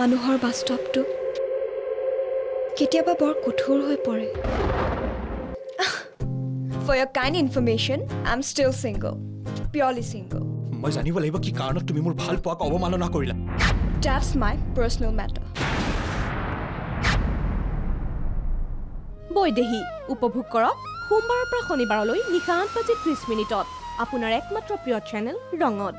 মানুহৰ বাস্তৱটো কেতিয়াবা বৰ কঠোৰ হৈ পৰে। For your kind information I am still single purely single মই জানিব লাগিব কি কাৰণত তুমি মোৰ ভাল পোৱাক অৱমাননা কৰিলা। That's my personal matter Vaidehi উপভোগ কৰক সোমবাৰৰ পৰা শনিবাৰলৈ নিশা আঠ বাজি ত্ৰিছ মিনিটত। আপোনাৰ একমাত্ৰ প্ৰিয় চেনেল ৰঙত।